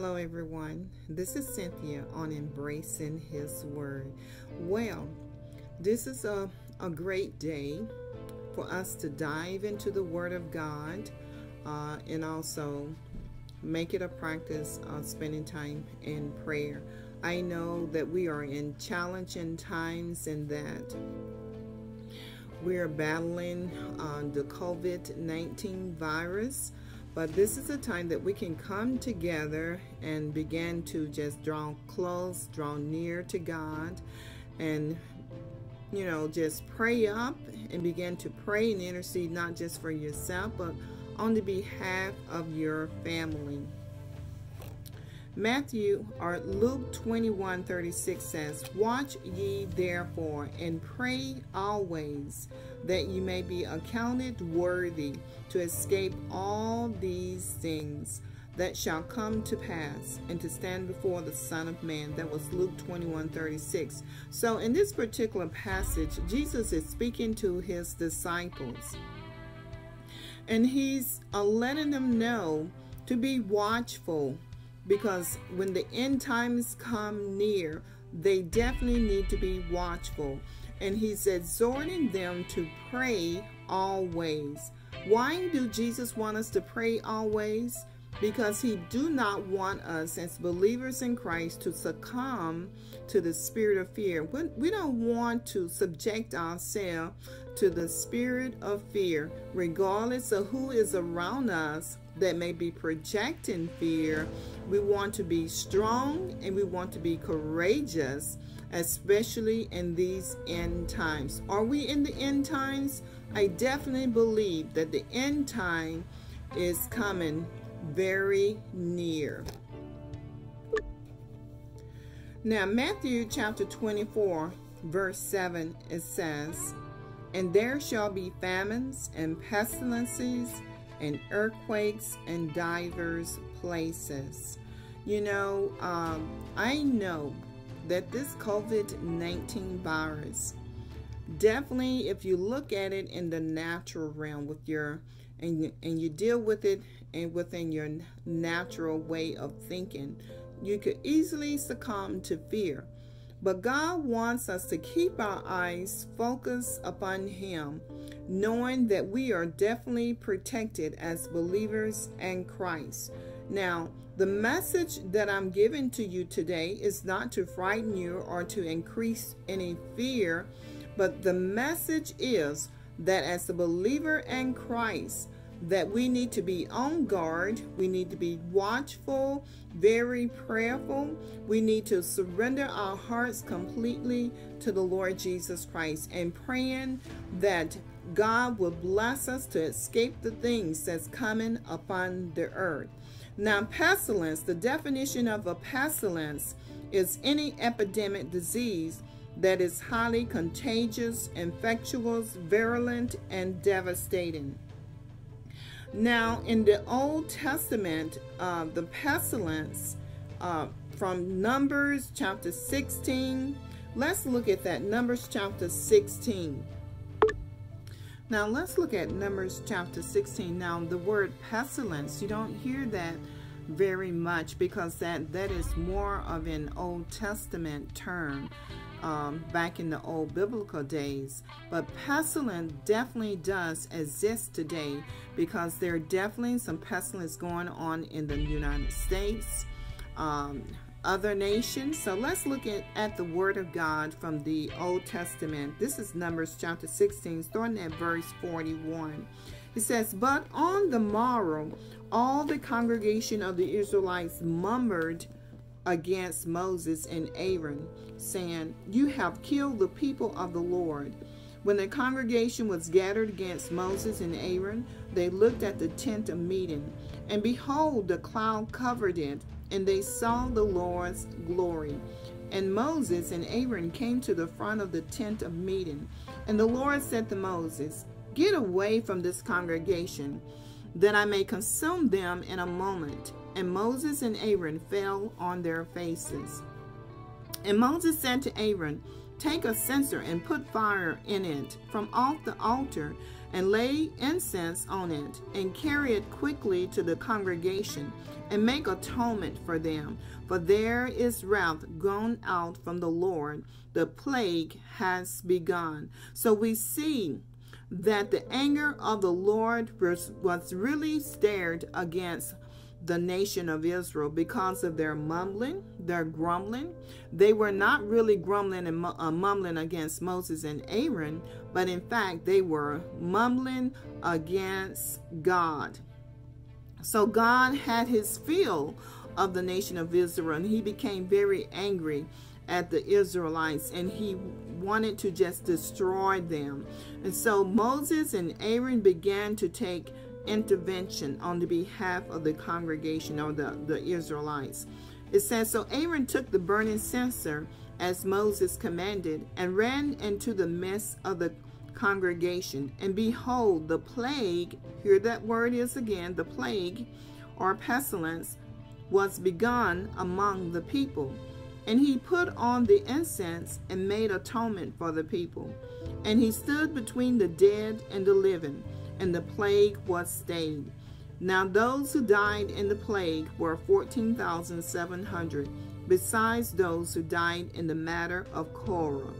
Hello, everyone. This is Cynthia on Embracing His Word. Well, this is a, a great day for us to dive into the Word of God uh, and also make it a practice of spending time in prayer. I know that we are in challenging times and that we are battling uh, the COVID 19 virus. But this is a time that we can come together and begin to just draw close, draw near to God, and you know, just pray up and begin to pray and intercede not just for yourself, but on the behalf of your family. Matthew or Luke 21 36 says, Watch ye therefore and pray always that ye may be accounted worthy to escape all these things that shall come to pass and to stand before the Son of Man. That was Luke 21 36. So, in this particular passage, Jesus is speaking to his disciples and he's uh, letting them know to be watchful because when the end times come near, they definitely need to be watchful. And he's exhorting them to pray always. Why do Jesus want us to pray always? Because he do not want us as believers in Christ to succumb to the spirit of fear. We don't want to subject ourselves to the spirit of fear, regardless of who is around us that may be projecting fear. We want to be strong and we want to be courageous, especially in these end times. Are we in the end times? I definitely believe that the end time is coming very near. Now, Matthew chapter 24, verse 7, it says, And there shall be famines and pestilences and earthquakes in divers places. You know, um, I know that this COVID 19 virus, definitely, if you look at it in the natural realm with your and and you deal with it and within your natural way of thinking, you could easily succumb to fear. But God wants us to keep our eyes focused upon Him, knowing that we are definitely protected as believers in Christ. Now, the message that I'm giving to you today is not to frighten you or to increase any fear, but the message is that as a believer in Christ, that we need to be on guard, we need to be watchful, very prayerful. We need to surrender our hearts completely to the Lord Jesus Christ and praying that God will bless us to escape the things that's coming upon the earth. Now, pestilence, the definition of a pestilence is any epidemic disease that is highly contagious, infectious, virulent, and devastating. Now, in the Old Testament, uh, the pestilence uh, from Numbers chapter 16, let's look at that. Numbers chapter 16. Now, let's look at Numbers chapter 16. Now, the word pestilence, you don't hear that very much because that, that is more of an Old Testament term um, back in the old biblical days. But pestilence definitely does exist today because there are definitely some pestilence going on in the United States, um, other nations. So let's look at, at the Word of God from the Old Testament. This is Numbers chapter 16, starting at verse 41. It says, But on the morrow, all the congregation of the Israelites murmured against Moses and Aaron, saying, You have killed the people of the Lord. When the congregation was gathered against Moses and Aaron, they looked at the tent of meeting, and behold, the cloud covered it, and they saw the Lord's glory. And Moses and Aaron came to the front of the tent of meeting. And the Lord said to Moses, Get away from this congregation, that I may consume them in a moment. And Moses and Aaron fell on their faces. And Moses said to Aaron, Take a censer and put fire in it from off the altar, and lay incense on it, and carry it quickly to the congregation, and make atonement for them. For there is wrath gone out from the Lord, the plague has begun. So we see that the anger of the Lord was, really stirred against the nation of Israel because of their mumbling, their grumbling. They were not really grumbling and uh, mumbling against Moses and Aaron, but in fact, they were mumbling against God. So God had his fill of the nation of Israel, and he became very angry at the Israelites and he wanted to just destroy them. And so Moses and Aaron began to take intervention on the behalf of the congregation or the, the Israelites. It says, So Aaron took the burning censer as Moses commanded and ran into the midst of the congregation. And behold, the plague, here that word is again, the plague or pestilence, was begun among the people. And he put on the incense and made atonement for the people. And he stood between the dead and the living and the plague was stayed. Now those who died in the plague were 14,700, besides those who died in the matter of Korah.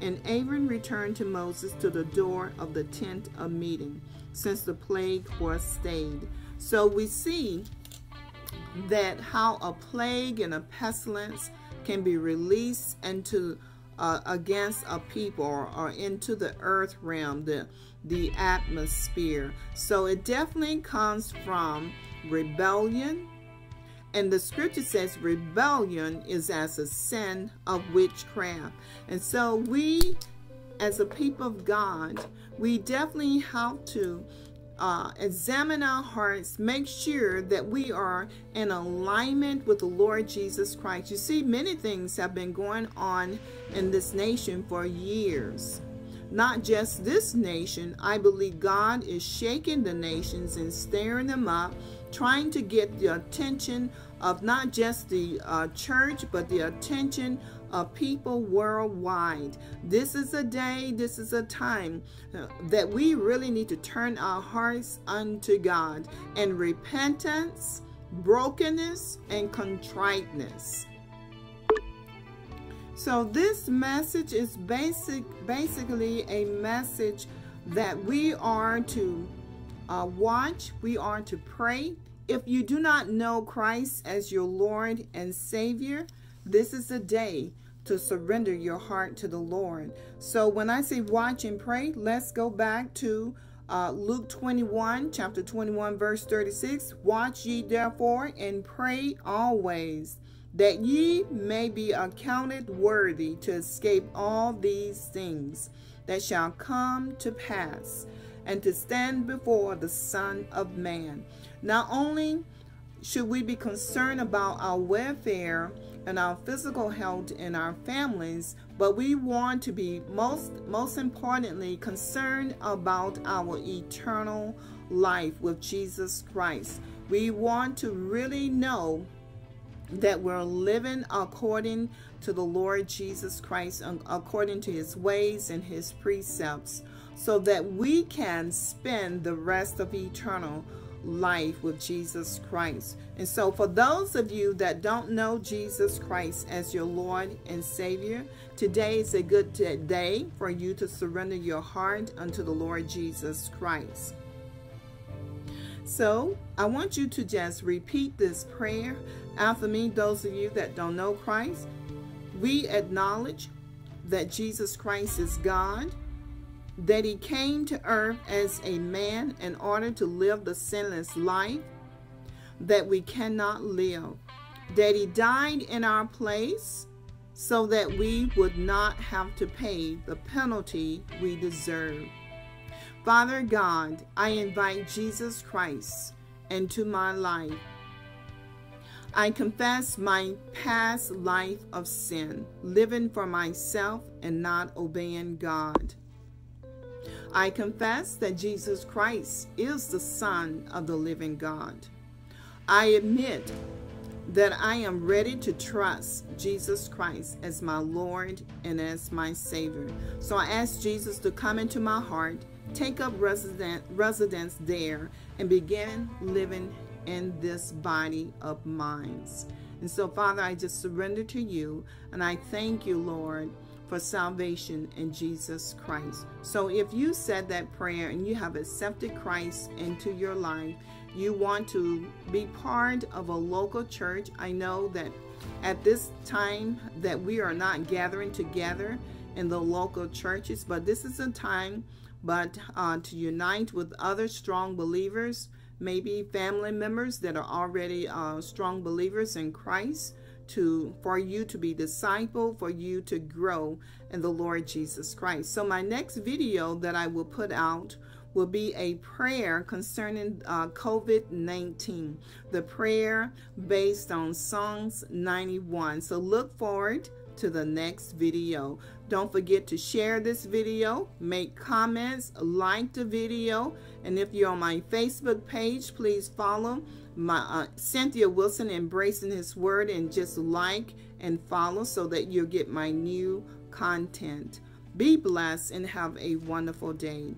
And Aaron returned to Moses to the door of the tent of meeting, since the plague was stayed. So we see that how a plague and a pestilence can be released into uh, against a people or, or into the earth realm, the the atmosphere. So it definitely comes from rebellion. And the scripture says rebellion is as a sin of witchcraft. And so we, as a people of God, we definitely have to uh, examine our hearts, make sure that we are in alignment with the Lord Jesus Christ. You see, many things have been going on in this nation for years not just this nation. I believe God is shaking the nations and stirring them up, trying to get the attention of not just the uh, church, but the attention of people worldwide. This is a day, this is a time uh, that we really need to turn our hearts unto God and repentance, brokenness, and contriteness. So this message is basic, basically a message that we are to uh, watch, we are to pray. If you do not know Christ as your Lord and Savior, this is a day to surrender your heart to the Lord. So when I say watch and pray, let's go back to uh, Luke 21, chapter 21, verse 36. Watch ye therefore and pray always that ye may be accounted worthy to escape all these things that shall come to pass, and to stand before the Son of Man. Not only should we be concerned about our welfare and our physical health in our families, but we want to be most most importantly concerned about our eternal life with Jesus Christ. We want to really know that we're living according to the Lord Jesus Christ, according to his ways and his precepts, so that we can spend the rest of eternal life with Jesus Christ. And so for those of you that don't know Jesus Christ as your Lord and Savior, today is a good day for you to surrender your heart unto the Lord Jesus Christ. So I want you to just repeat this prayer after me. Those of you that don't know Christ, we acknowledge that Jesus Christ is God, that he came to earth as a man in order to live the sinless life that we cannot live, that he died in our place so that we would not have to pay the penalty we deserve. Father God, I invite Jesus Christ into my life. I confess my past life of sin, living for myself and not obeying God. I confess that Jesus Christ is the Son of the living God. I admit that I am ready to trust Jesus Christ as my Lord and as my Savior. So I ask Jesus to come into my heart, take up resident, residence there, and begin living in this body of mine. And so, Father, I just surrender to you, and I thank you, Lord, for salvation in Jesus Christ. So if you said that prayer and you have accepted Christ into your life, you want to be part of a local church, I know that at this time that we are not gathering together in the local churches, but this is a time but uh, to unite with other strong believers, maybe family members that are already uh, strong believers in Christ, to for you to be disciple, for you to grow in the Lord Jesus Christ. So my next video that I will put out will be a prayer concerning uh, COVID 19, the prayer based on Psalms 91. So look forward to the next video. Don't forget to share this video, make comments, like the video, and if you're on my Facebook page, please follow my uh, Cynthia Wilson embracing his word and just like and follow so that you'll get my new content. Be blessed and have a wonderful day.